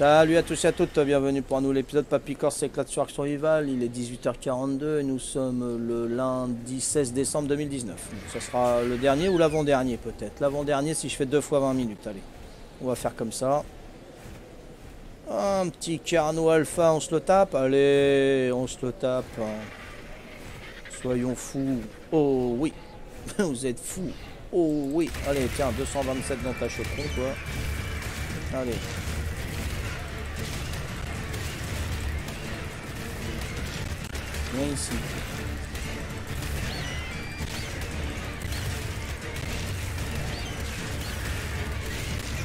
Salut à tous et à toutes, bienvenue pour un nouvel épisode Papicor s'éclate sur Action Rival. Il est 18h42 et nous sommes le lundi 16 décembre 2019. Donc, ça sera le dernier ou l'avant-dernier peut-être. L'avant-dernier si je fais deux fois 20 minutes. Allez, on va faire comme ça. Un petit Carno Alpha, on se le tape. Allez, on se le tape. Soyons fous. Oh oui, vous êtes fous. Oh oui, allez, tiens, 227 dans ta chaudron, toi. Allez. Je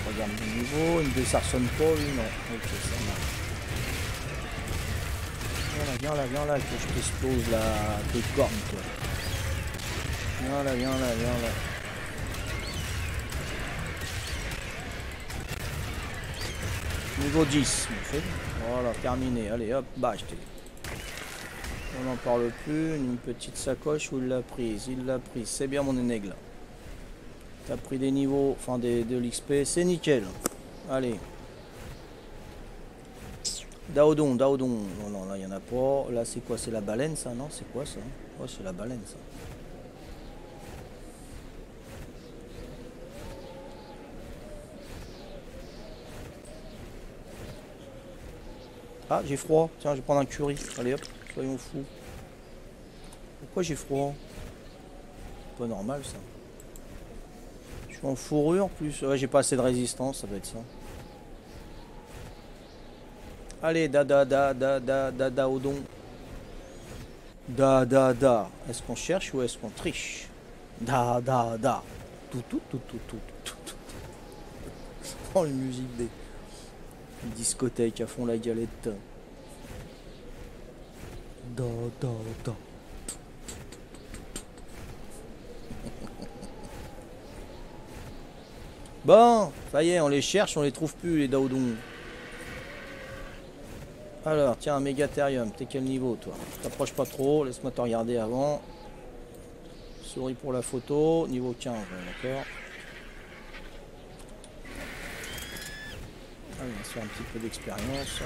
regarde mon niveau, il ne désarçonne pas, lui, non. Ok, ça marche. Viens là, viens là, viens là, que je t'explose la tes cornes, toi. Viens là, viens là, viens là. Niveau 10, fait. Voilà, terminé. Allez, hop, bah, je t'ai on n'en parle plus. Une petite sacoche où il l'a prise. Il l'a prise. C'est bien mon énègle. T'as pris des niveaux, enfin des, de l'XP. C'est nickel. Allez. Daodon, Daodon. Non, non, là, il n'y en a pas. Là, c'est quoi? C'est la baleine, ça Non, c'est quoi ça? Oh, c'est la baleine, ça. Ah, j'ai froid. Tiens, je vais prendre un curry. Allez, hop. Soyons fous. Pourquoi j'ai froid? Pas normal ça. Je suis en fourrure plus. Ouais, j'ai pas assez de résistance, ça doit être ça. Allez, da da da da da da da. Da da da. Est-ce qu'on cherche ou est-ce qu'on triche? Da da da. Tout tout tout tout tout tout tout. Oh, la musique des discothèques à fond la galette. Bon, ça y est, on les cherche, on les trouve plus, les Daodons. Alors, tiens, un Mégatherium, t'es quel niveau, toi? T'approches pas trop, laisse-moi te regarder avant. Souris pour la photo, niveau 15, d'accord? Allez, on va un petit peu d'expérience.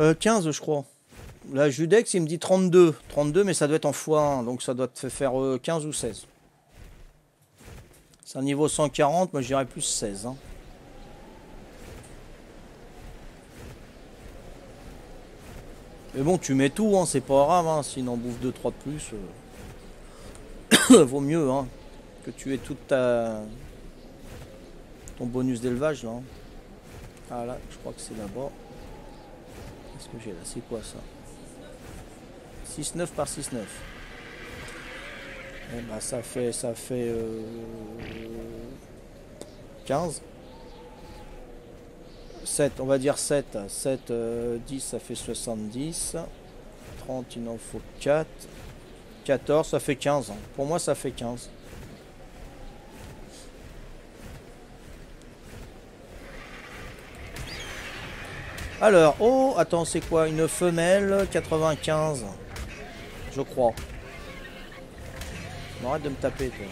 Euh, 15 je crois. La Judex il me dit 32. 32 mais ça doit être en x1 donc ça doit te faire 15 euh, ou 16. C'est un niveau 140, moi je dirais plus 16. Hein. Mais bon tu mets tout, hein, c'est pas grave, hein, s'il en bouffe 2-3 de plus. Euh, vaut mieux hein, que tu aies toute ta... ton bonus d'élevage là. Ah là, je crois que c'est là-bas. Que j'ai là? C'est quoi ça? 6-9 par 6-9. Eh ben, ça fait ça fait euh, 15. 7, on va dire 7. 7, 10, ça fait 70. 30, il en faut 4. 14, ça fait 15. Pour moi, ça fait 15. Alors, oh, attends, c'est quoi? Une femelle 95. Je crois. arrête de me taper, toi.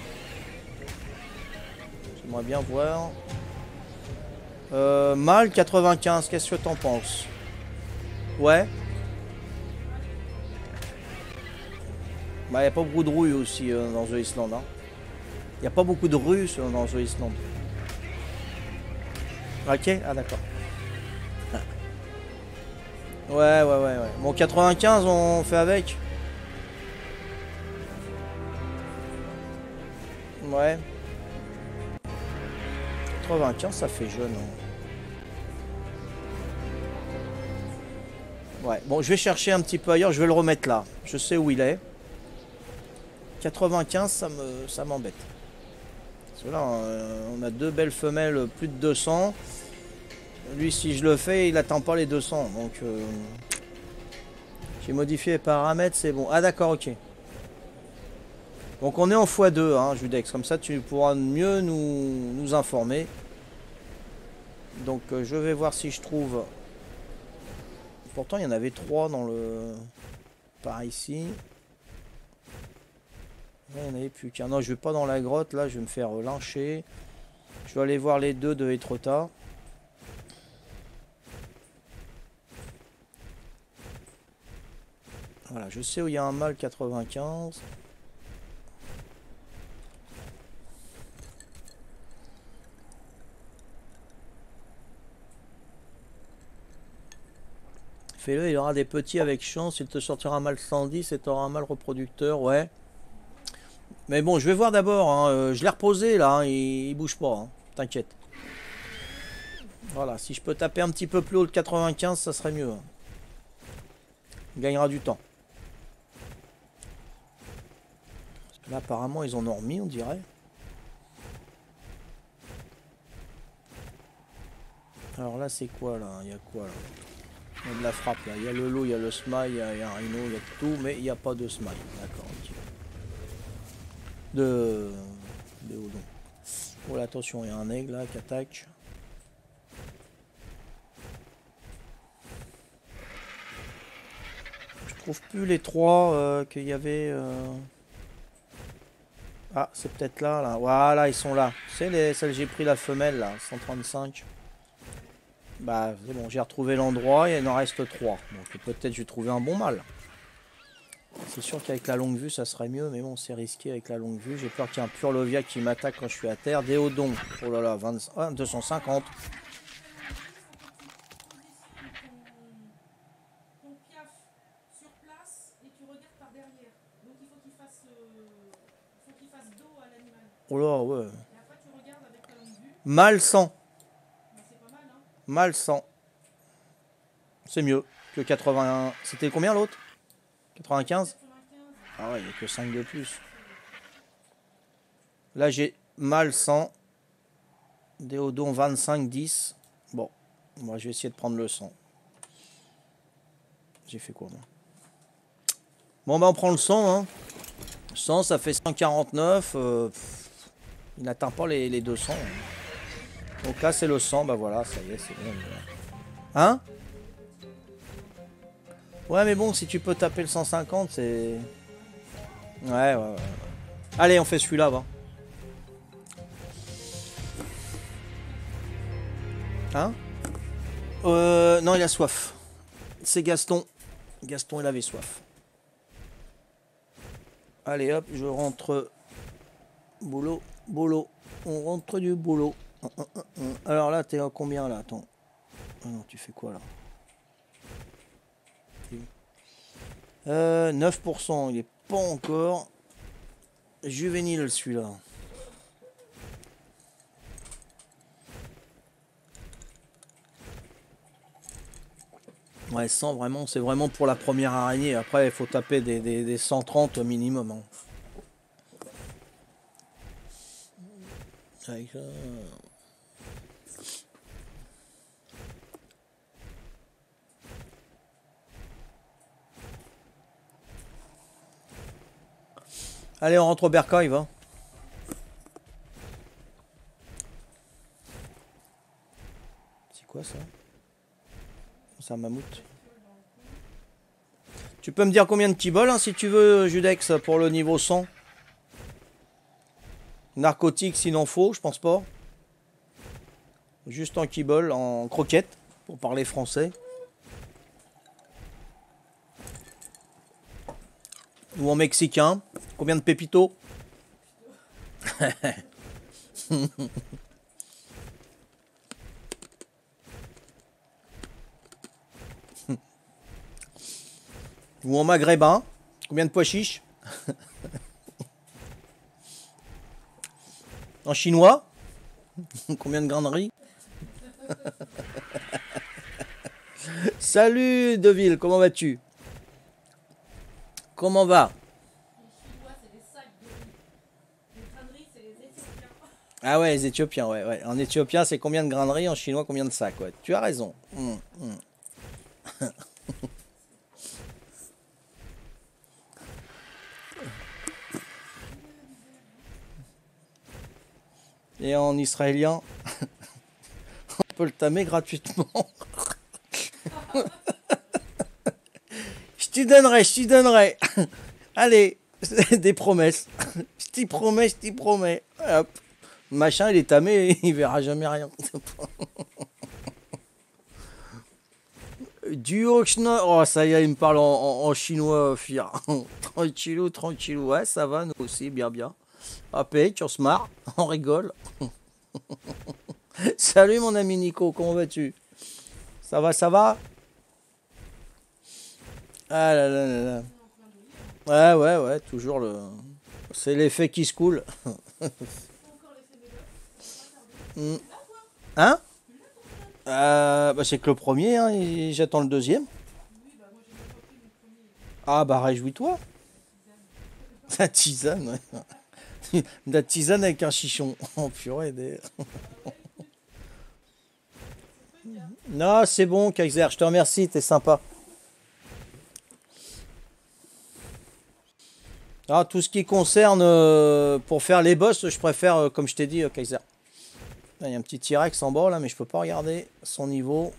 J'aimerais bien voir. Euh, mâle 95, qu'est-ce que t'en penses? Ouais. Bah, y a pas beaucoup de rues aussi euh, dans The Island. Hein. Y a pas beaucoup de rues dans The Island. Ok Ah, d'accord. Ouais, ouais, ouais, ouais. Bon, 95, on fait avec. Ouais. 95, ça fait jeune. Hein. Ouais, bon, je vais chercher un petit peu ailleurs, je vais le remettre là. Je sais où il est. 95, ça me ça m'embête. Parce que là, on a deux belles femelles, plus de 200. Lui, si je le fais, il attend pas les 200. Donc, euh, j'ai modifié les paramètres, c'est bon. Ah, d'accord, ok. Donc, on est en x2, hein, Judex. Comme ça, tu pourras mieux nous, nous informer. Donc, euh, je vais voir si je trouve... Pourtant, il y en avait trois dans le... Par ici. il n'y en avait plus qu'un. Non, je vais pas dans la grotte, là, je vais me faire lyncher. Je vais aller voir les deux de Etrota. Voilà, je sais où il y a un mâle 95. Fais-le, il aura des petits avec chance, il te sortira un mâle 110 et tu auras un mâle reproducteur, ouais. Mais bon, je vais voir d'abord, hein, euh, je l'ai reposé là, hein, il, bouge pas, hein, t'inquiète. Voilà, si je peux taper un petit peu plus haut de 95, ça serait mieux. Il gagnera du temps. Là, apparemment, ils ont remis, on dirait. Alors là, c'est quoi, là? Il y a quoi, là? Il y a de la frappe, là. Il y a le loup, il y a le smile, il y a, un rhino, il y a tout, mais il n'y a pas de smile. D'accord, ok. De... De Odon. Oh là, attention, il y a un aigle, là, qui attaque. Je trouve plus les trois euh, qu'il y avait... Euh, ah, c'est peut-être là, là. Voilà, ils sont là. C'est les celles j'ai pris la femelle, là. 135. Bah, c'est bon, j'ai retrouvé l'endroit il en reste 3. Donc peut-être je vais trouver un bon mal. C'est sûr qu'avec la longue vue, ça serait mieux, mais bon, c'est risqué avec la longue vue. J'ai peur qu'il y ait un Purlovia qui m'attaque quand je suis à terre. Déodon, oh là là, 20... 250. Oh là, ouais. Mal 100. Mal 100. C'est mieux que 81. C'était combien l'autre? 95 Ah ouais, il n'y a que 5 de plus. Là, j'ai mal 100. Déodon 25, 10. Bon, moi je vais essayer de prendre le 100. J'ai fait quoi moi? Bon, bah on prend le 100. Hein. 100, ça fait 149. Euh, il n'atteint pas les, 200. Donc là, c'est le 100. Bah voilà, ça y est, c'est bon. Hein? Ouais, mais bon, si tu peux taper le 150, c'est... Ouais, ouais, ouais. Allez, on fait celui-là, va. Hein? Euh, Non, il a soif. C'est Gaston. Gaston, il avait soif. Allez, hop, je rentre... Boulot. Boulot. On rentre du boulot. Alors là, t'es à combien là Attends. Ah non, tu fais quoi là? Euh, 9%, il est pas encore juvénile celui-là. Ouais, 100 vraiment, c'est vraiment pour la première araignée. Après, il faut taper des, des, 130 au minimum. Hein. Allez, on rentre au bercail, va. C'est quoi ça? C'est un mammouth. Tu peux me dire combien de tiboles hein, si tu veux, Judex, pour le niveau 100 Narcotique s'il en faut, je pense pas. Juste en kibble, en croquette, pour parler français. Ou en mexicain. Combien de pépitos? Ou en maghrébin. Combien de pois chiches? En chinois Combien de grains Salut Deville, comment vas-tu? Comment va? Ah ouais, les Éthiopiens, ouais, ouais. En éthiopien, c'est combien de graineries, en chinois, combien de sacs, ouais. Tu as raison. Hum, hum. Et en israélien, on peut le tamer gratuitement. je t'y donnerai, je t'y donnerai. Allez, Des promesses. Je t'y promets, je t'y promets. Hop. Machin, il est tamé, il verra jamais rien. Du Oh, ça y est, il me parle en, chinois, fier. tranquillou, tranquillou. Ouais, ça va, nous aussi, bien, bien. Hop, tu on se marre, on rigole. Salut, mon ami Nico, comment vas-tu? Ça va, ça va? Ah là là là là. Ouais, ouais, ouais, toujours le. C'est l'effet qui se coule. Hmm. hein? Euh, bah C'est que le premier, hein, j'attends le deuxième. Ah bah réjouis-toi. La tisane, ouais. La tisane avec un chichon. Oh purée. Des... non, c'est bon, Kaiser, je te remercie, t'es sympa. Ah, tout ce qui concerne euh, pour faire les boss, je préfère, euh, comme je t'ai dit, euh, Kaiser. Il y a un petit T-Rex en bas là, mais je peux pas regarder son niveau.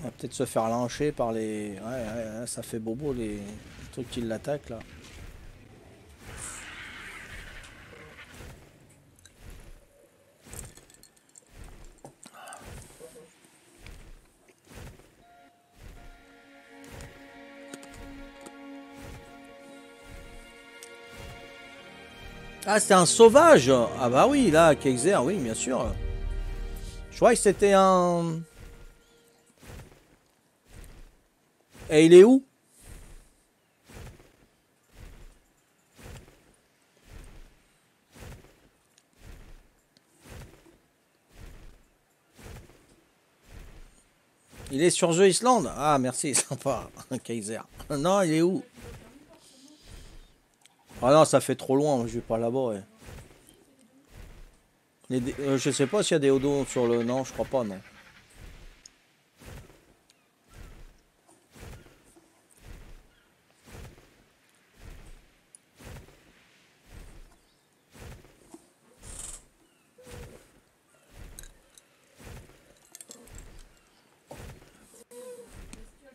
On va peut-être se faire lyncher par les... Ouais, ça fait bobo les, trucs qui l'attaquent là. Ah, c'est un sauvage Ah bah oui, là, Kaiser, oui, bien sûr. Je crois que c'était un... Et il est où? Il est sur The Island? Ah, merci, sympa, Kaiser. Non, il est où? Ah non, ça fait trop loin, je vais pas là-bas. Euh, je sais pas s'il y a des odons sur le... Non, je crois pas, non.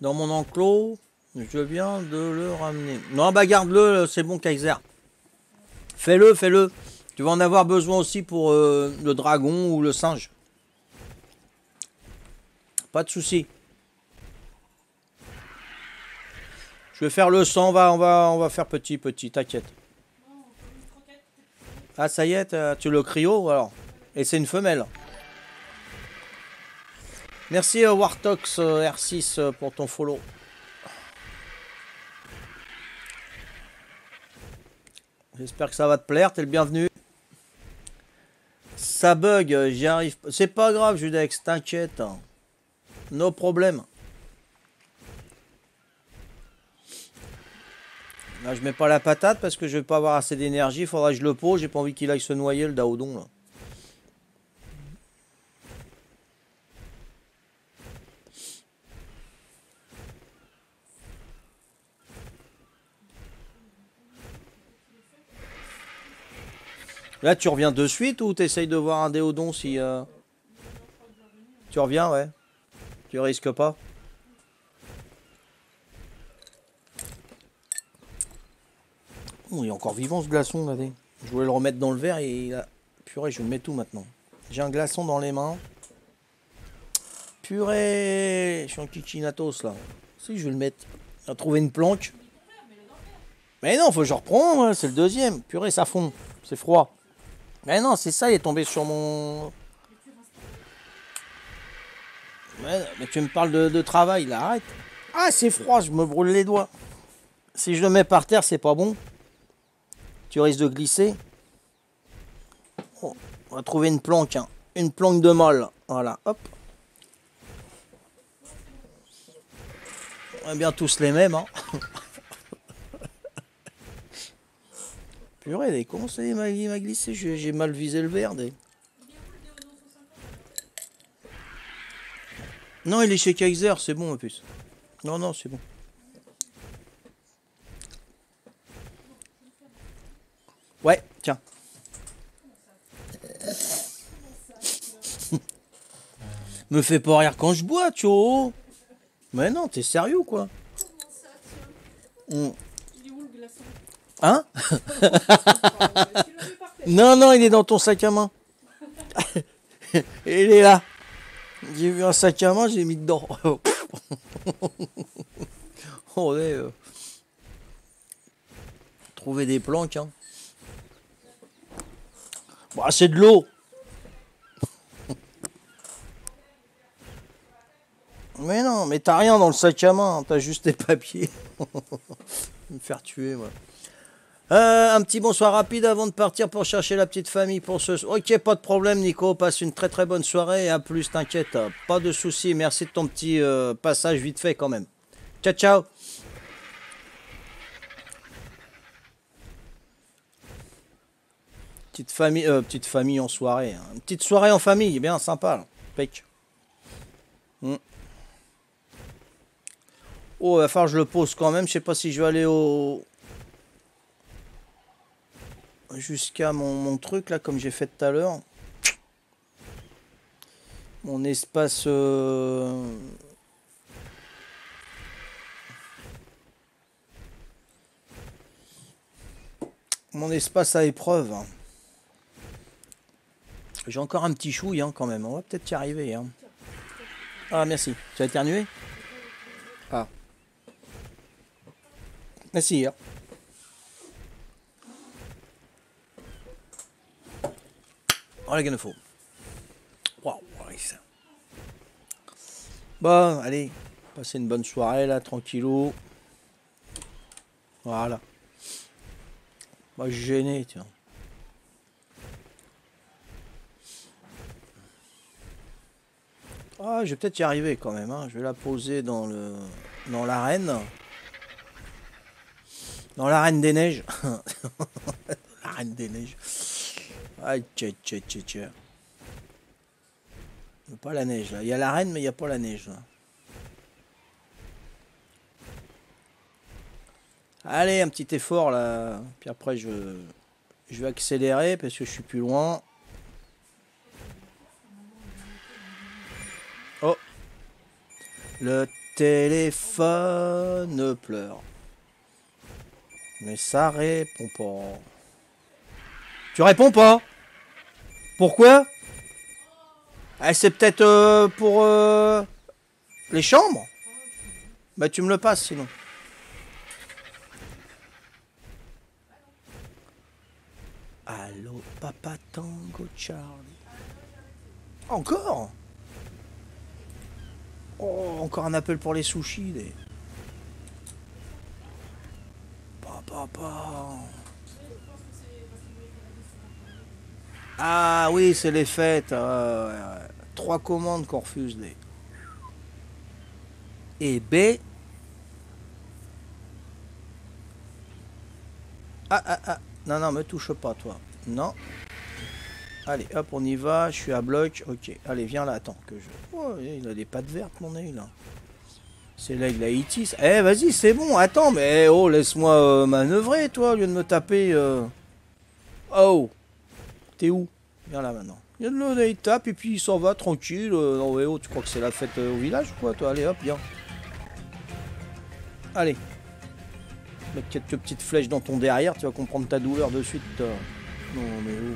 Dans mon enclos, je viens de le ramener. Non, bah garde-le, c'est bon, Kaiser. Fais-le, fais-le. Tu vas en avoir besoin aussi pour euh, le dragon ou le singe. Pas de souci. Je vais faire le sang, on va, va, va faire petit, petit, t'inquiète. Ah, ça y est, tu le cryo alors. Et c'est une femelle. Merci euh, Wartox euh, R6 pour ton follow. J'espère que ça va te plaire, t'es le bienvenu. Ça bug, j'y arrive. C'est pas grave, Judex, t'inquiète. No problème. Là, je mets pas la patate parce que je vais pas avoir assez d'énergie. Faudra que je le pose. J'ai pas envie qu'il aille se noyer le Daodon là. Là, tu reviens de suite ou tu essayes de voir un déodon si... Euh, tu reviens, ouais. Tu risques pas. Oh, il est encore vivant ce glaçon, là. Je voulais le remettre dans le verre et il a... Purée, je le mets tout maintenant. J'ai un glaçon dans les mains. Purée Je suis en kichinatos, là. Si, je vais le mettre. On a trouvé une planque. Mais non, faut que je reprends, c'est le deuxième. Purée, ça fond. C'est froid. Mais non, c'est ça, il est tombé sur mon... mais tu me parles de, travail, là, arrête. Ah, c'est froid, je me brûle les doigts. Si je le mets par terre, c'est pas bon. Tu risques de glisser. Oh, on va trouver une planque, hein. Une planque de molle. Voilà, hop. On est bien tous les mêmes, hein. Purée, des comment ça il m'a glissé J'ai mal visé le verre. Non, il est chez Kaiser, c'est bon en plus. Non, non, c'est bon. Ouais, tiens. Me fais pas rire quand je bois, tu. Mais non, t'es sérieux quoi? Mm. Il est où le glaçon Hein. Non, non, il est dans ton sac à main. il est là. J'ai vu un sac à main, j'ai mis dedans. On est. euh, Trouver des planques, hein. Bah, c'est de l'eau. Mais non, mais t'as rien dans le sac à main, t'as juste tes papiers. me faire tuer, moi. Euh, un petit bonsoir rapide avant de partir pour chercher la petite famille pour ce. Ok, pas de problème, Nico. Passe une très très bonne soirée et à plus, t'inquiète. Pas de soucis. Merci de ton petit euh, passage vite fait quand même. Ciao, ciao. Petite famille, euh, petite famille en soirée. hein. Petite soirée en famille, bien sympa. là. Hmm. Oh, il va falloir que je le pose quand même. Je sais pas si je vais aller au, jusqu'à mon, mon truc là comme j'ai fait tout à l'heure. Mon espace euh, mon espace à épreuve. J'ai encore un petit chouille hein, quand même. On va peut-être y arriver. hein. Ah merci. Tu as éternué? Ah. Merci. hein. Les gars, il faut. Waouh, ouais, ça. Bon, allez, passez une bonne soirée là, tranquillou. Voilà. Moi, je suis gêné, tiens. Ah, je vais peut-être y arriver quand même. hein. Je vais la poser dans le dans l'arène. Dans l'arène des neiges. l'arène des neiges. Aïe, tchè, tchè, tchè. Il y a Pas la neige là. Il y a l'arène, mais il n'y a pas la neige là. Allez, un petit effort là. Puis après, je, je vais accélérer parce que je suis plus loin. Oh. Le téléphone pleure. Mais ça répond pas. Tu réponds pas? Pourquoi? Ah, C'est peut-être euh, pour euh, les chambres Bah tu me le passes sinon. Allô, papa Tango Charlie. Encore? Oh, encore un appel pour les sushis. Des... Papa, papa. Ah oui, c'est les fêtes. Trois commandes qu'on refuse. Et B. Ah, ah, ah. Non, non, me touche pas, toi. Non. Allez, hop, on y va. Je suis à bloc. Ok. Allez, viens là. Attends que je. Oh, il a des pattes vertes, mon œil là. C'est là, il a itis. Eh, vas-y, c'est bon. Attends, mais oh, laisse-moi euh, manœuvrer, toi, au lieu de me taper. euh. Oh. T'es où? Viens là maintenant. Il y a de l'eau, il tape et puis il s'en va tranquille. Euh, non, ouais, oh, tu crois que c'est la fête euh, au village ou quoi, toi? Allez, hop, viens. Allez. Mettre quelques petites flèches dans ton derrière, tu vas comprendre ta douleur de suite. Non, mais oh.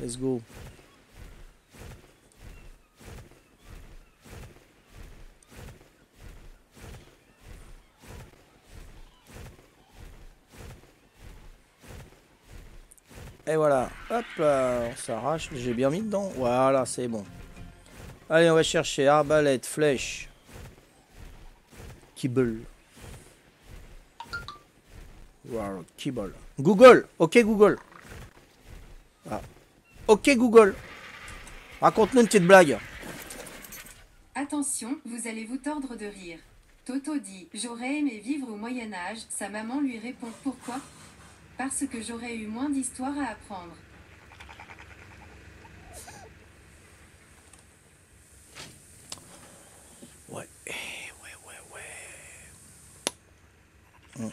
Let's go. Et voilà, hop là, on s'arrache, j'ai bien mis dedans. Voilà, c'est bon. Allez, on va chercher arbalète, flèche. Kibble. Voilà, kibble. Google, ok Google. Ah. Ok Google. Raconte-nous une petite blague. Attention, vous allez vous tordre de rire. Toto dit J'aurais aimé vivre au Moyen-Âge. Sa maman lui répond Pourquoi? Parce que j'aurais eu moins d'histoires à apprendre. Ouais, ouais, ouais, ouais.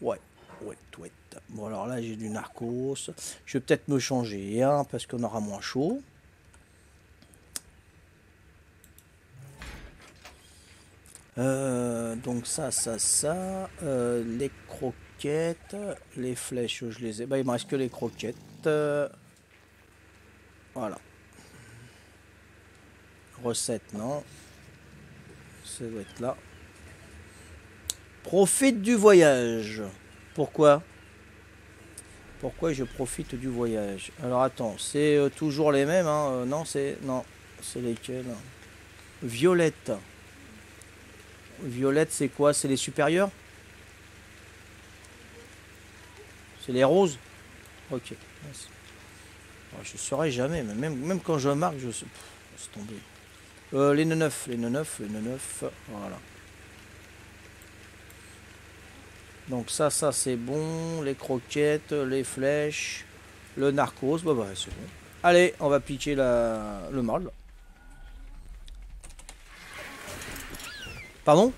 Ouais, ouais, ouais. Bon, alors là, j'ai du narcos. Je vais peut-être me changer hein, parce qu'on aura moins chaud. Euh, donc ça, ça, ça. Euh, les croquettes. Les flèches, je les ai. Bah, il me reste que les croquettes. Euh, voilà. Recette, non. Ça doit être là. Profite du voyage. Pourquoi? Pourquoi je profite du voyage? Alors attends, c'est toujours les mêmes, hein Non, c'est non, c'est lesquels Violette. Violette, c'est quoi? C'est les supérieurs? C'est les roses? Ok. Je saurais jamais, mais même, quand je marque, je sais. Pff, tomber. Euh, les 9, les 9, les 9, voilà. Donc ça, ça c'est bon. Les croquettes, les flèches, le narcos, bah, bah c'est bon. Allez, on va piquer le mal. Pardon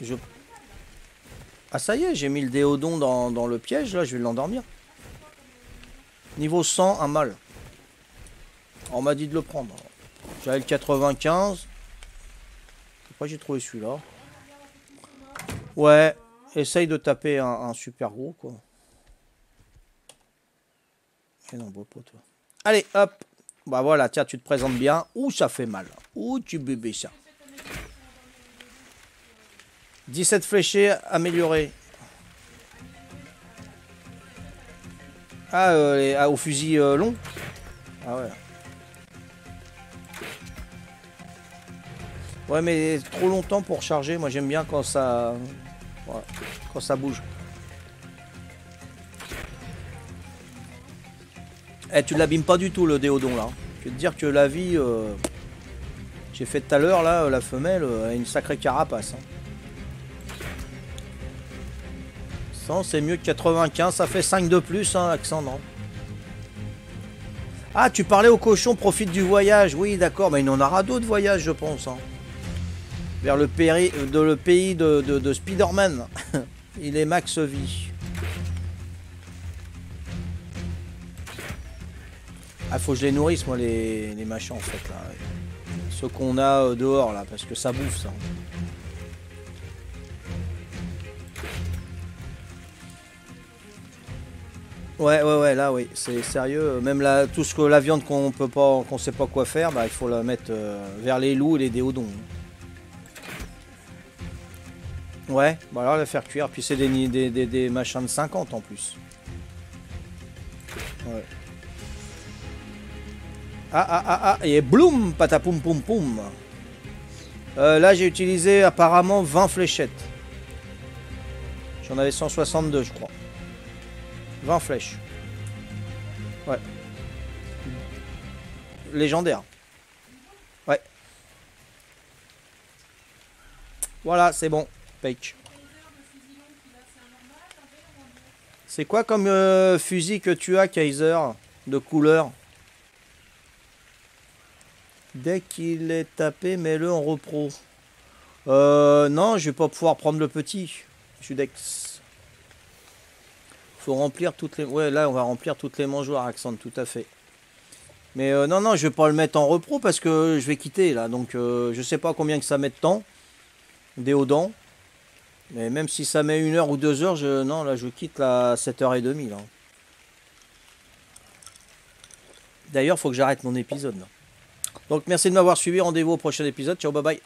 Je... Ah ça y est, j'ai mis le déodon dans, dans le piège, là je vais l'endormir. Niveau 100, un mal. On m'a dit de le prendre. J'avais le 95. Pourquoi j'ai trouvé celui-là Ouais, essaye de taper un, super gros quoi. Et non, beau pas toi. Allez, hop. Bah voilà, tiens, tu te présentes bien. Ouh, ça fait mal. Ouh, tu bébé ça. 17 fléchés améliorés. Ah, euh, ah, au fusil euh, long Ah ouais. Ouais, mais trop longtemps pour charger. Moi, j'aime bien quand ça bouge. Eh, tu l'abîmes pas du tout, le déodon, là. Je vais te dire que la vie... euh, J'ai fait tout à l'heure, là, la femelle euh, a une sacrée carapace. hein. 100, c'est mieux que 95. Ça fait 5 de plus, hein, Ah, tu parlais au cochon, profite du voyage. Oui, d'accord, mais il en aura d'autres voyages, je pense. hein. Vers le, de, le pays de, de, de Spider-Man. il est max vie. Ah, faut que je les nourrisse, moi, les, les machins, en fait, là. Ceux qu'on a euh, dehors, là, parce que ça bouffe, ça. Ouais, ouais, ouais, là, oui, c'est sérieux. Même là, tout ce que la viande qu'on peut pas, qu'on sait pas quoi faire, bah, il faut la mettre euh, vers les loups et les déodons. Ouais, bah alors la faire cuire, puis c'est des, des, des, des machins de 50 en plus. Ouais. Ah ah ah ah, et bloum, patapoum poum poum. Euh, là j'ai utilisé apparemment 20 fléchettes. J'en avais 162 je crois. 20 flèches. Ouais. Légendaire. Ouais. Voilà, c'est bon. Page. C'est quoi comme euh, fusil que tu as, Kaiser De couleur? Dès qu'il est tapé, mets-le en repro. Euh, non, je vais pas pouvoir prendre le petit. Je suis Dex. Faut remplir toutes les... Ouais, là, on va remplir toutes les mangeoires, Accent, tout à fait. Mais euh, non, non, je vais pas le mettre en repro parce que je vais quitter, là. Donc, euh, je sais pas combien que ça met de temps. Déodant. Mais même si ça met une heure ou deux heures, je... non, là, je quitte à 7h30, là. D'ailleurs, faut que j'arrête mon épisode, là. Donc, merci de m'avoir suivi. Rendez-vous au prochain épisode. Ciao, bye bye.